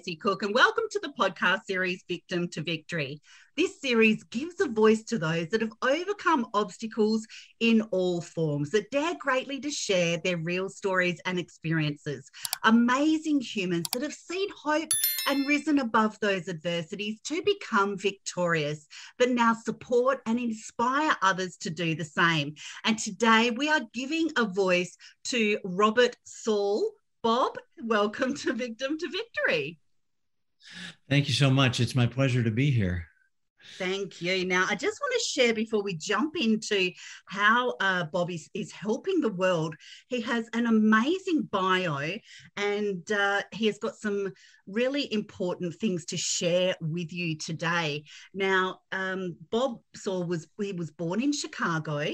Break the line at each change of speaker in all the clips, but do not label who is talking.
is Tracey Cook, and welcome to the podcast series Victim to Victory. This series gives a voice to those that have overcome obstacles in all forms, that dare greatly to share their real stories and experiences. Amazing humans that have seen hope and risen above those adversities to become victorious, but now support and inspire others to do the same. And today we are giving a voice to Robert Saul. Bob, welcome to Victim to Victory.
Thank you so much. It's my pleasure to be here.
Thank you. Now, I just want to share before we jump into how uh, Bob is, is helping the world. He has an amazing bio and uh, he has got some really important things to share with you today. Now, um, Bob Saul was he was born in Chicago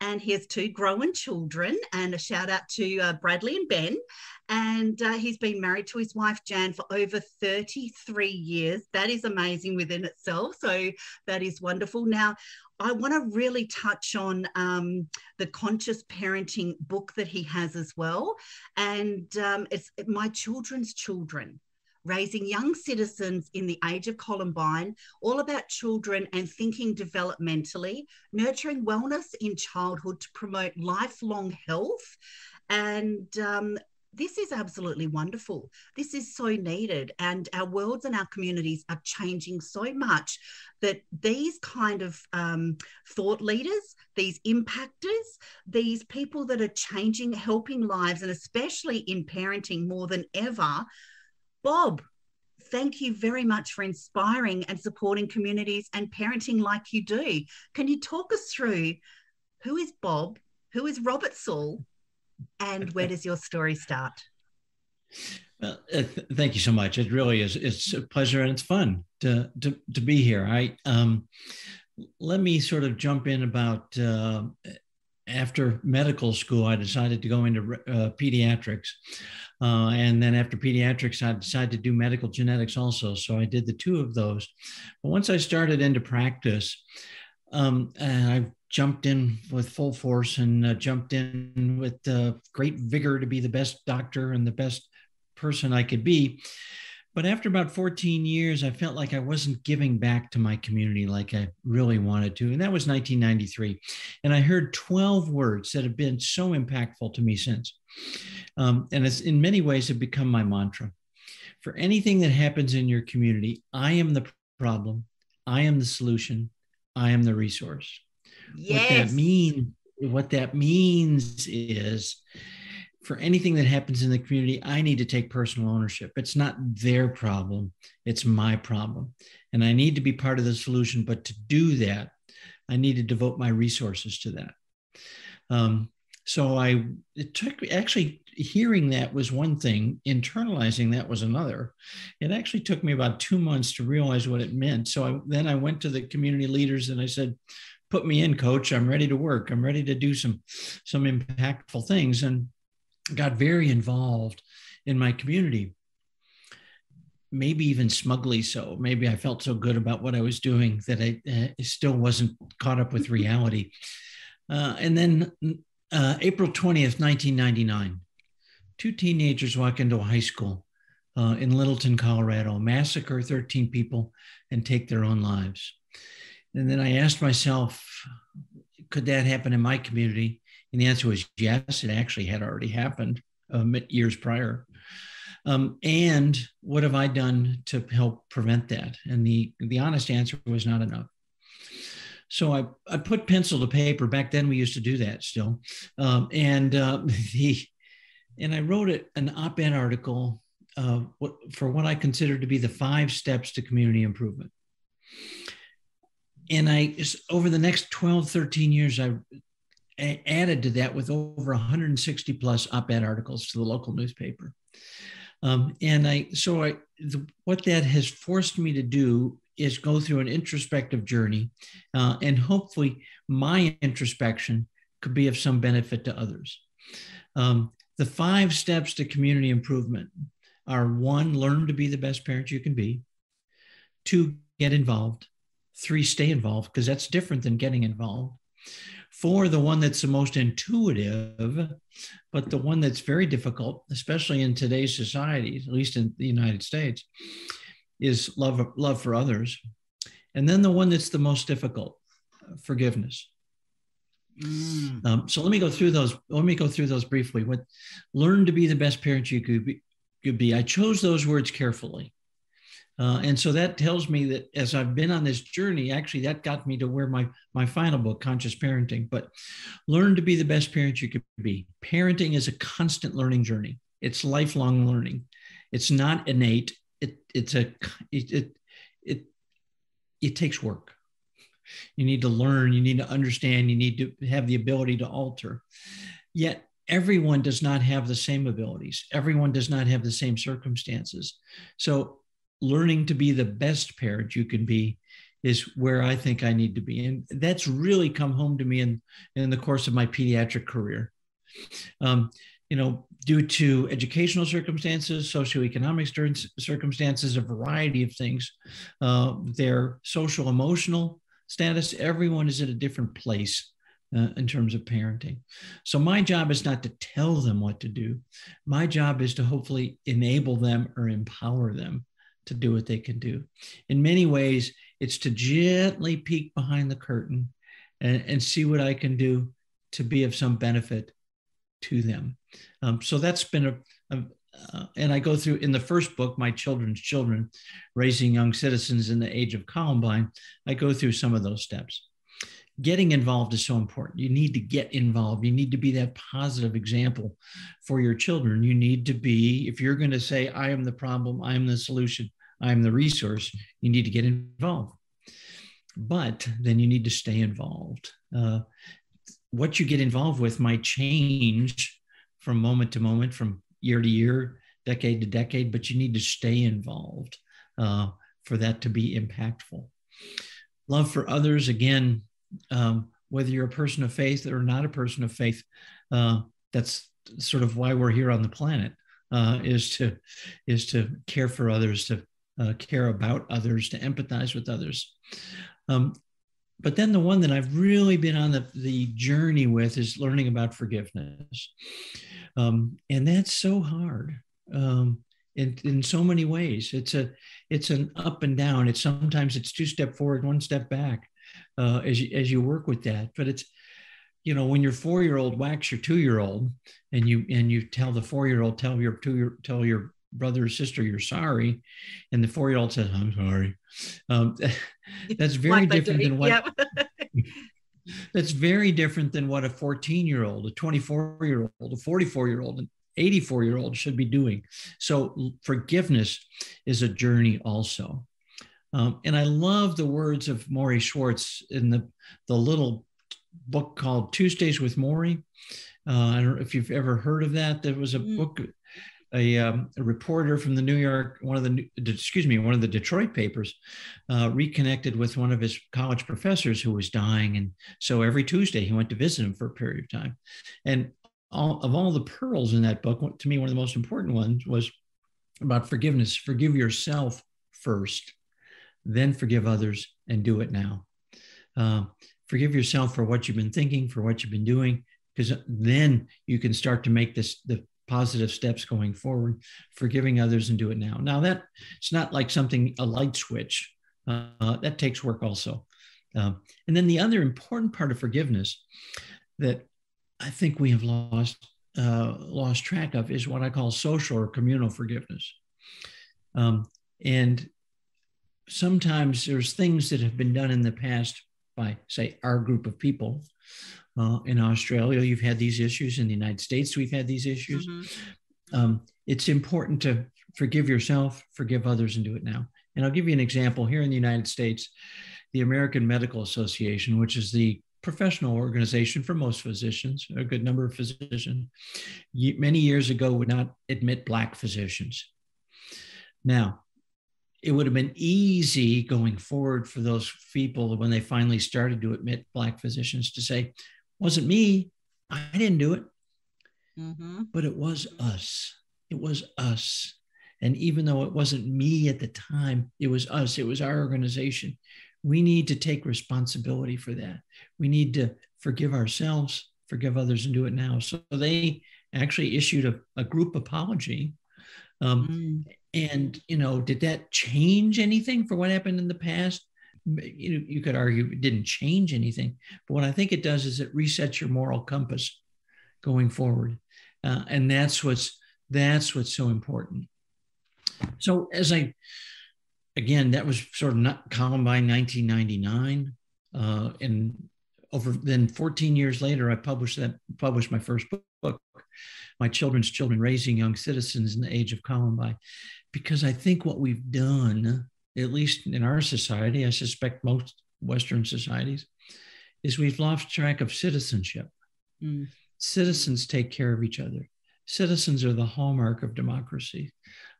and he has two grown children. And a shout out to uh, Bradley and Ben. And uh, he's been married to his wife Jan for over 33 years. That is amazing within itself. So that is wonderful. Now, I want to really touch on um, the conscious parenting book that he has as well. And um, it's My Children's Children raising young citizens in the age of Columbine, all about children and thinking developmentally, nurturing wellness in childhood to promote lifelong health. And um, this is absolutely wonderful. This is so needed. And our worlds and our communities are changing so much that these kind of um, thought leaders, these impactors, these people that are changing, helping lives, and especially in parenting more than ever, Bob, thank you very much for inspiring and supporting communities and parenting like you do. Can you talk us through who is Bob, who is Robert Saul, and where does your story start?
Well, uh, th- thank you so much. It really is. It's a pleasure and it's fun to to, to be here. I um, let me sort of jump in about uh, after medical school. I decided to go into uh, pediatrics. Uh, and then after pediatrics, I decided to do medical genetics also. So I did the two of those. But once I started into practice, um, and I jumped in with full force and uh, jumped in with uh, great vigor to be the best doctor and the best person I could be. But after about 14 years, I felt like I wasn't giving back to my community like I really wanted to. And that was 1993. And I heard 12 words that have been so impactful to me since. Um, and it's in many ways have become my mantra. For anything that happens in your community, I am the problem, I am the solution, I am the resource. Yes. What that means, what that means is for anything that happens in the community, I need to take personal ownership. It's not their problem, it's my problem. And I need to be part of the solution. But to do that, I need to devote my resources to that. Um, so I, it took actually hearing that was one thing, internalizing that was another. It actually took me about two months to realize what it meant. So I, then I went to the community leaders and I said, put me in coach. I'm ready to work. I'm ready to do some some impactful things and got very involved in my community. Maybe even smugly so. Maybe i felt so good about what i was doing that i uh, still wasn't caught up with reality. Uh, and then uh, april 20th 1999 two teenagers walk into a high school uh, in littleton colorado massacre 13 people and take their own lives and then i asked myself could that happen in my community and the answer was yes, it actually had already happened um, years prior. Um, and what have I done to help prevent that? And the, the honest answer was not enough. So I, I put pencil to paper. Back then, we used to do that still. Um, and uh, the and I wrote it, an op-ed article uh, for what I consider to be the five steps to community improvement. And I, over the next 12, 13 years, I added to that with over 160 plus op-ed articles to the local newspaper. Um, and I, so I, the, what that has forced me to do is go through an introspective journey, uh, and hopefully my introspection could be of some benefit to others. Um, the five steps to community improvement are one, learn to be the best parent you can be. Two, get involved. Three, stay involved because that's different than getting involved. Four, the one that's the most intuitive, but the one that's very difficult, especially in today's society, at least in the United States, is love, love for others. And then the one that's the most difficult, forgiveness. Mm. Um, so let me go through those. Let me go through those briefly. What learn to be the best parent you could be. Could be. I chose those words carefully, uh, and so that tells me that as I've been on this journey, actually that got me to where my my final book, Conscious Parenting. But learn to be the best parent you could be. Parenting is a constant learning journey. It's lifelong learning. It's not innate. It it's a it it it, it takes work you need to learn, you need to understand, you need to have the ability to alter. Yet everyone does not have the same abilities, everyone does not have the same circumstances. So, learning to be the best parent you can be is where I think I need to be. And that's really come home to me in, in the course of my pediatric career. Um, you know, due to educational circumstances, socioeconomic circumstances, a variety of things, uh, their social emotional status, everyone is at a different place uh, in terms of parenting. So my job is not to tell them what to do. My job is to hopefully enable them or empower them to do what they can do. In many ways, it's to gently peek behind the curtain and, and see what I can do to be of some benefit to them. Um, so that's been a, a, uh, and I go through in the first book, My Children's Children, Raising Young Citizens in the Age of Columbine, I go through some of those steps. Getting involved is so important. You need to get involved. You need to be that positive example for your children. You need to be, if you're going to say, I am the problem, I am the solution, I am the resource, you need to get involved. But then you need to stay involved. Uh, what you get involved with might change from moment to moment, from year to year, decade to decade, but you need to stay involved uh, for that to be impactful. Love for others, again, um, whether you're a person of faith or not a person of faith, uh, that's sort of why we're here on the planet. Uh, is to is to care for others, to uh, care about others, to empathize with others. Um, but then the one that I've really been on the, the journey with is learning about forgiveness. Um, and that's so hard um, in, in so many ways. It's a it's an up and down. It's sometimes it's two step forward, one step back uh, as you, as you work with that. But it's you know when your four year old whacks your two year old, and you and you tell the four year old tell your two year tell your brother or sister you're sorry, and the four year old says I'm sorry. Um, that's very different than what. Yep. that's very different than what a 14 year old, a 24 year old, a 44 year old, an 84 year old should be doing. So forgiveness is a journey also. Um, and I love the words of Morrie Schwartz in the, the little book called Tuesdays with Morrie. Uh, I don't know if you've ever heard of that. There was a mm. book a, um, a, reporter from the New York, one of the, excuse me, one of the Detroit papers, uh, reconnected with one of his college professors who was dying. And so every Tuesday he went to visit him for a period of time. And all, of all the pearls in that book, to me, one of the most important ones was about forgiveness. Forgive yourself first, then forgive others and do it now. Uh, forgive yourself for what you've been thinking, for what you've been doing, because then you can start to make this the positive steps going forward, forgiving others and do it now. Now that it's not like something a light switch. Uh, that takes work also. Uh, and then the other important part of forgiveness that I think we have lost uh, lost track of is what I call social or communal forgiveness. Um, and sometimes there's things that have been done in the past by, say, our group of people uh, in Australia, you've had these issues. In the United States, we've had these issues. Mm-hmm. Um, it's important to forgive yourself, forgive others, and do it now. And I'll give you an example. Here in the United States, the American Medical Association, which is the professional organization for most physicians, a good number of physicians, many years ago would not admit Black physicians. Now, it would have been easy going forward for those people when they finally started to admit Black physicians to say, wasn't me. I didn't do it. Mm-hmm. But it was us. It was us. And even though it wasn't me at the time, it was us, it was our organization. We need to take responsibility for that. We need to forgive ourselves, forgive others, and do it now. So they actually issued a, a group apology. Um, mm. And, you know, did that change anything for what happened in the past? You, know, you could argue it didn't change anything. But what I think it does is it resets your moral compass going forward. Uh, and that's what's that's what's so important. So as I again, that was sort of not Columbine 1999. Uh, and over then 14 years later, I published that published my first book, My Children's Children Raising Young Citizens in the Age of Columbine, because I think what we've done, at least in our society, I suspect most Western societies, is we've lost track of citizenship. Mm. Citizens take care of each other. Citizens are the hallmark of democracy.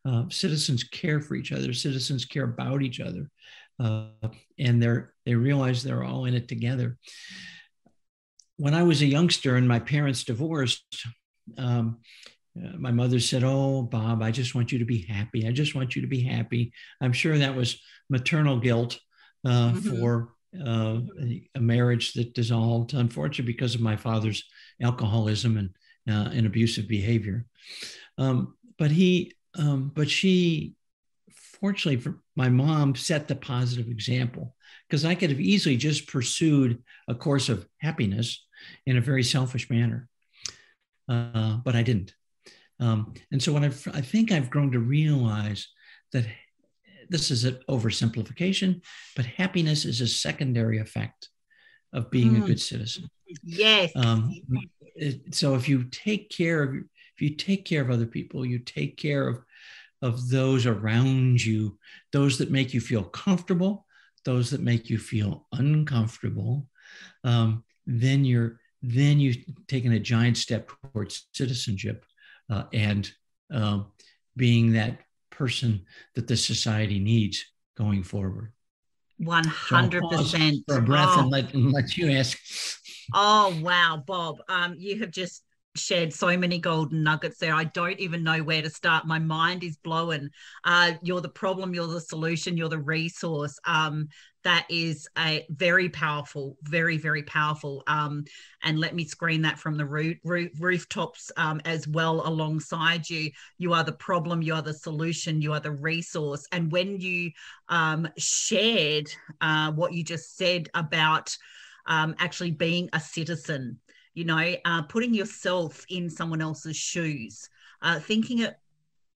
Uh, citizens care for each other. Citizens care about each other, uh, and they're they realize they're all in it together. When I was a youngster and my parents divorced, um, uh, my mother said, "Oh, Bob, I just want you to be happy. I just want you to be happy." I'm sure that was maternal guilt uh, mm-hmm. for uh, a marriage that dissolved, unfortunately, because of my father's alcoholism and uh, and abusive behavior. Um, but he um, but she, fortunately for my mom, set the positive example because I could have easily just pursued a course of happiness in a very selfish manner, uh, but I didn't. Um, and so, what I've, I think I've grown to realize that this is an oversimplification, but happiness is a secondary effect of being mm. a good citizen.
Yes. Um,
so if you take care of if you take care of other people, you take care of, of those around you, those that make you feel comfortable, those that make you feel uncomfortable, um, then you're then you've taken a giant step towards citizenship uh, and um, being that person that the society needs going forward.
100%.
for a breath oh. and, let, and let you ask.
Oh, wow, Bob. Um, you have just shared so many golden nuggets there. I don't even know where to start. My mind is blowing. Uh, you're the problem, you're the solution, you're the resource. Um, that is a very powerful, very, very powerful. Um, and let me screen that from the roof, roof, rooftops um, as well alongside you. You are the problem, you are the solution, you are the resource. And when you um, shared uh, what you just said about um, actually being a citizen, you know, uh, putting yourself in someone else's shoes, uh, thinking it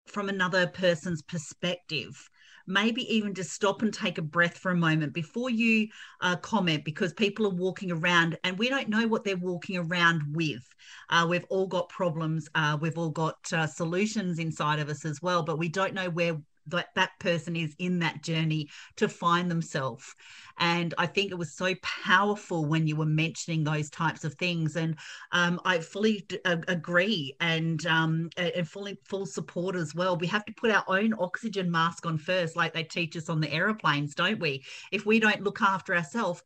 from another person's perspective. Maybe even just stop and take a breath for a moment before you uh, comment because people are walking around and we don't know what they're walking around with. Uh, we've all got problems, uh, we've all got uh, solutions inside of us as well, but we don't know where that that person is in that journey to find themselves. And i think it was so powerful when you were mentioning those types of things. And um, i fully d- agree and um, and fully full support as well. We have to put our own oxygen mask on first like they teach us on the aeroplanes don't we? If we don't look after ourselves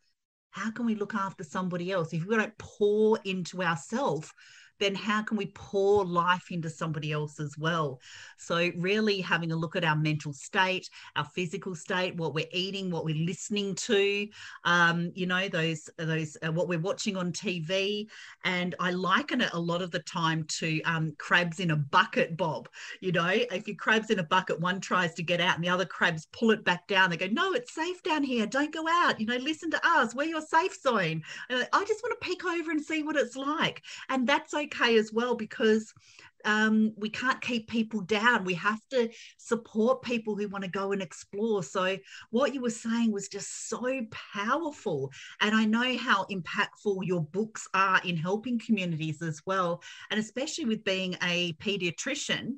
how can we look after somebody else? If we don't pour into ourselves then how can we pour life into somebody else as well? So, really having a look at our mental state, our physical state, what we're eating, what we're listening to, um, you know, those, those, uh, what we're watching on TV. And I liken it a lot of the time to um, crabs in a bucket, Bob. You know, if your crabs in a bucket, one tries to get out and the other crabs pull it back down. They go, No, it's safe down here. Don't go out. You know, listen to us. We're your safe zone. I just want to peek over and see what it's like. And that's okay okay as well because um, we can't keep people down. We have to support people who want to go and explore. So, what you were saying was just so powerful. And I know how impactful your books are in helping communities as well. And especially with being a pediatrician,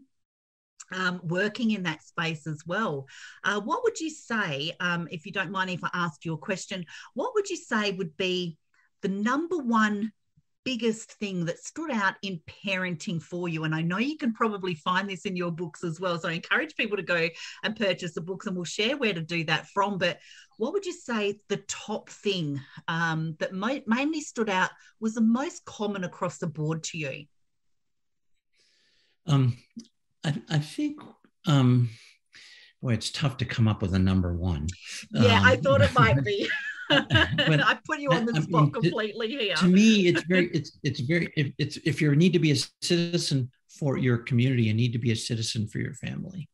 um, working in that space as well. Uh, what would you say, um, if you don't mind if I ask you a question, what would you say would be the number one biggest thing that stood out in parenting for you? And I know you can probably find this in your books as well. So I encourage people to go and purchase the books and we'll share where to do that from. But what would you say the top thing um, that mo- mainly stood out was the most common across the board to you?
Um, I, I think. Um, boy, it's tough to come up with a number one.
Yeah, um, I thought it might be. I put you on the I spot mean, completely here.
To me, it's very, it's, it's very, it's if you need to be a citizen for your community, you need to be a citizen for your family,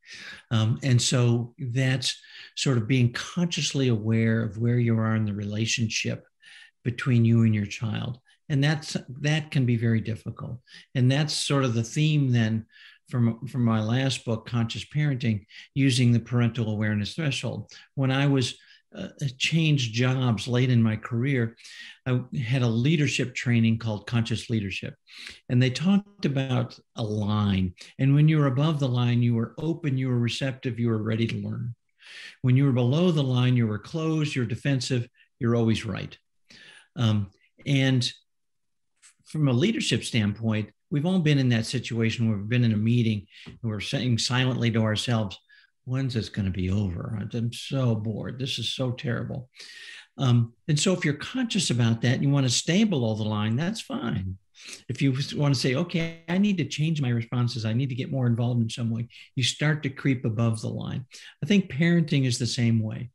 um, and so that's sort of being consciously aware of where you are in the relationship between you and your child, and that's that can be very difficult, and that's sort of the theme then from, from my last book, Conscious Parenting, using the parental awareness threshold. When I was uh, changed jobs late in my career, I had a leadership training called Conscious Leadership. And they talked about a line. And when you were above the line, you were open, you were receptive, you were ready to learn. When you were below the line, you were closed, you're defensive, you're always right. Um, and from a leadership standpoint, we've all been in that situation where we've been in a meeting and we're saying silently to ourselves, when's this going to be over? I'm so bored. This is so terrible. Um, and so if you're conscious about that and you want to stay below the line, that's fine. If you want to say, okay, I need to change my responses, I need to get more involved in some way, you start to creep above the line. I think parenting is the same way.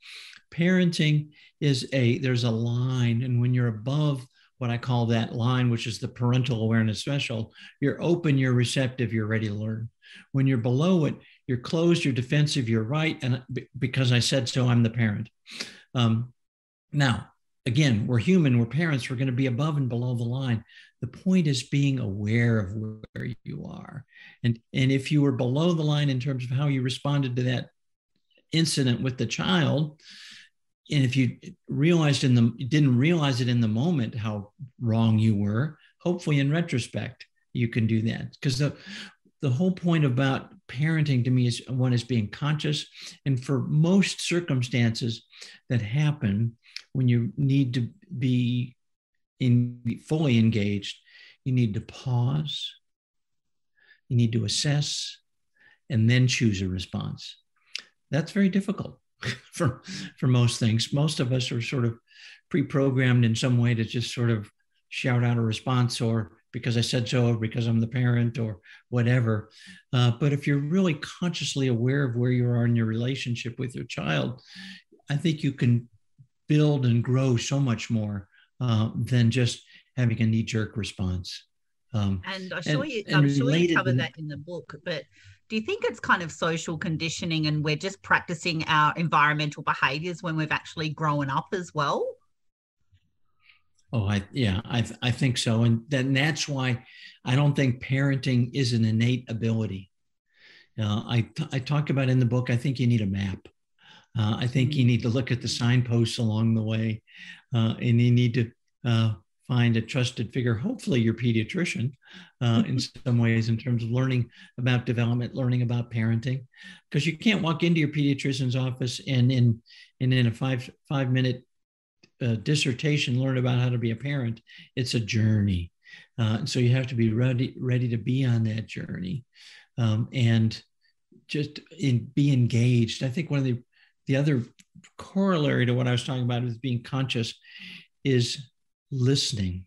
Parenting is a, there's a line, and when you're above what I call that line, which is the parental awareness threshold. You're open, you're receptive, you're ready to learn. When you're below it, you're closed, you're defensive, you're right. And because I said so, I'm the parent. Um, now, again, we're human, we're parents, we're going to be above and below the line. The point is being aware of where you are. And, and if you were below the line in terms of how you responded to that incident with the child, and if you realized in the didn't realize it in the moment how wrong you were hopefully in retrospect you can do that because the the whole point about parenting to me is one is being conscious and for most circumstances that happen when you need to be in fully engaged you need to pause you need to assess and then choose a response that's very difficult for for most things. Most of us are sort of pre-programmed in some way to just sort of shout out a response or because I said so, or because I'm the parent, or whatever. Uh, but if you're really consciously aware of where you are in your relationship with your child, I think you can build and grow so much more uh, than just having a knee-jerk response.
Um, and I'm sure and, you, I'm sure you cover that in the book, but do you think it's kind of social conditioning and we're just practicing our environmental behaviors when we've actually grown up as well?
Oh, I yeah, I I think so, and then that's why I don't think parenting is an innate ability. Uh, I I talk about in the book. I think you need a map. Uh, I think you mm. need to look at the signposts along the way, uh, and you need to uh, find a trusted figure, hopefully your pediatrician, uh, in some ways, in terms of learning about development, learning about parenting, because you can't walk into your pediatrician's office and in and in a five five minute uh, dissertation learn about how to be a parent. It's a journey, uh, and so you have to be ready ready to be on that journey, um, and just in, be engaged. I think one of the the other corollary to what I was talking about is being conscious is listening.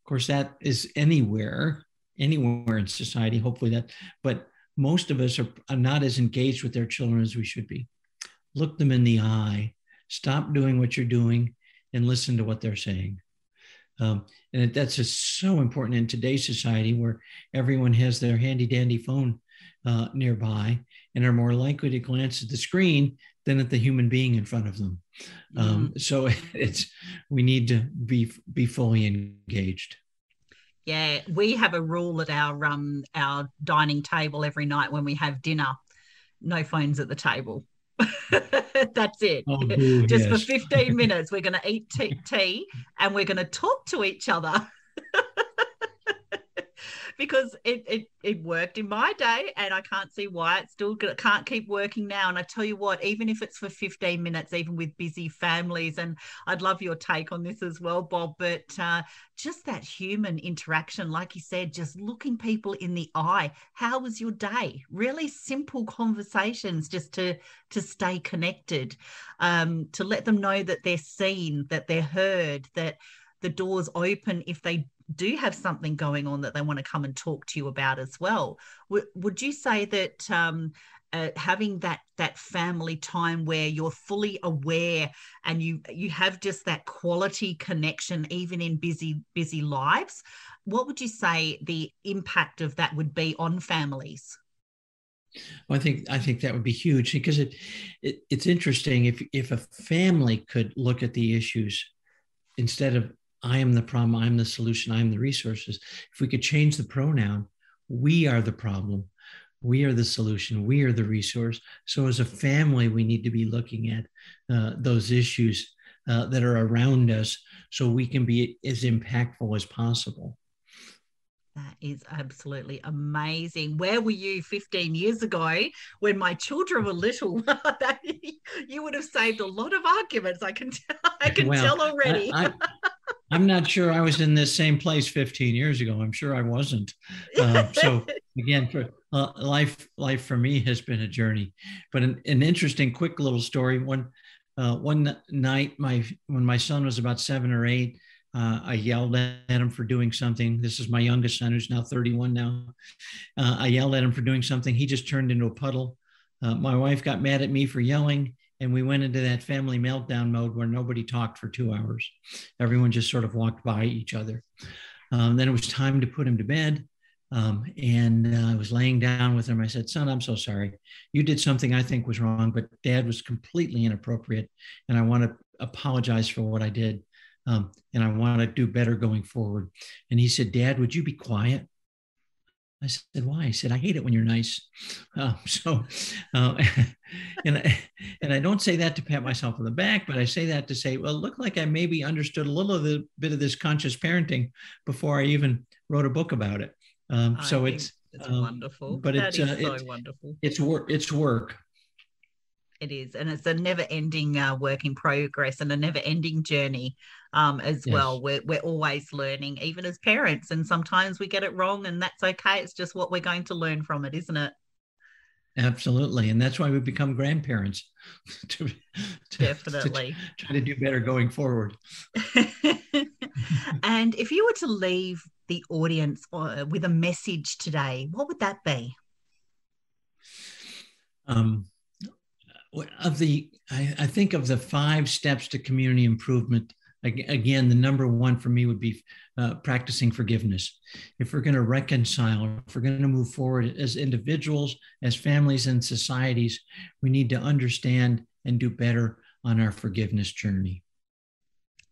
Of course, that is anywhere, anywhere in society, hopefully that, but most of us are, are not as engaged with their children as we should be. Look them in the eye, stop doing what you're doing, and listen to what they're saying. Um, and that's just so important in today's society where everyone has their handy dandy phone uh, nearby and are more likely to glance at the screen than at the human being in front of them. Um, mm. so it's we need to be be fully engaged.
Yeah, we have a rule at our um our dining table every night when we have dinner. No phones at the table. That's it. Oh, Just yes. for 15 minutes, we're going to eat tea and we're going to talk to each other. Because it, it it worked in my day and I can't see why it still can't keep working now. And I tell you what, even if it's for 15 minutes, even with busy families, and I'd love your take on this as well, Bob, but uh, just that human interaction, like you said, just looking people in the eye. How was your day? Really simple conversations just to to stay connected, um, to let them know that they're seen, that they're heard, that the doors open if they do have something going on that they want to come and talk to you about as well. W- would you say that um, uh, having that that family time where you're fully aware and you you have just that quality connection even in busy busy lives what would you say the impact of that would be on families
well, I think I think that would be huge because it, it it's interesting if if a family could look at the issues instead of I am the problem, I'm the solution, I'm the resources. If we could change the pronoun, we are the problem we are the solution we are the resource so as a family we need to be looking at uh, those issues uh, that are around us so we can be as impactful as possible
that is absolutely amazing. Where were you 15 years ago when my children were little? you would have saved a lot of arguments. I can tell, I can well, tell already. I,
am not sure I was in this same place 15 years ago. I'm sure I wasn't. Uh, so again, for uh, life life for me has been a journey. But an, an interesting quick little story. One uh, one night my when my son was about seven or eight uh, i yelled at him for doing something. This is my youngest son who's now 31 now. Uh, i yelled at him for doing something. He just turned into a puddle. Uh, my wife got mad at me for yelling and we went into that family meltdown mode where nobody talked for two hours everyone just sort of walked by each other um, then it was time to put him to bed um, and uh, I was laying down with him. I said, Son, I'm so sorry. You did something I think was wrong, but dad was completely inappropriate. And I want to apologize for what I did. Um, and I want to do better going forward. And he said, Dad, would you be quiet? I said, why? I said, I hate it when you're nice. Uh, so, uh, and, I, and I don't say that to pat myself on the back, but I say that to say, well, look like I maybe understood a little of the bit of this conscious parenting before I even wrote a book about it. Um, so it's
it's um, wonderful.
But
that
it's uh,
so
it's,
wonderful.
It's work. It's work.
It is, and it's a never-ending uh, work in progress and a never-ending journey um, as yes. well. We're we're always learning, even as parents, and sometimes we get it wrong, and that's okay. It's just what we're going to learn from it, isn't it?
Absolutely, and that's why we become grandparents to,
to definitely
to try to do better going forward.
and if you were to leave the audience uh, with a message today, what would that be?
Um, of the, I, I, think of the five steps to community improvement. Again, the number one for me would be uh, practicing forgiveness. If we're going to reconcile, if we're going to move forward as individuals, as families, and societies, we need to understand and do better on our forgiveness journey.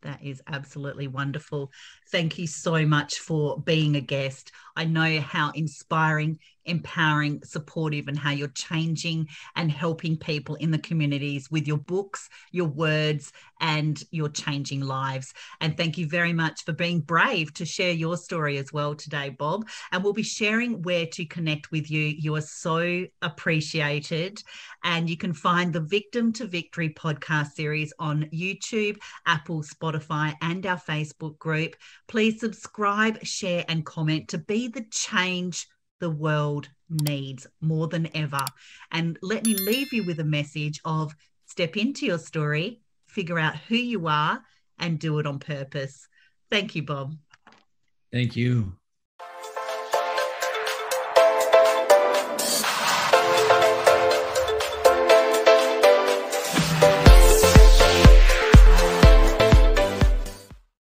That is absolutely wonderful. Thank you so much for being a guest. I know how inspiring empowering, supportive, and how you're changing and helping people in the communities with your books, your words, and your changing lives. And thank you very much for being brave to share your story as well today, Bob. And we'll be sharing where to connect with you. You are so appreciated. And you can find the Victim to Victory podcast series on YouTube, Apple, Spotify, and our Facebook group. Please subscribe, share, and comment to be the change the world needs more than ever. And let me leave you with a message of step into your story, figure out who you are, and do it on purpose. Thank you, Bob.
Thank you.